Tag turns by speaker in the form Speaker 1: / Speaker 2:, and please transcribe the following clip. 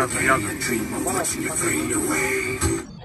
Speaker 1: Every other y'all dream of watching you fade away.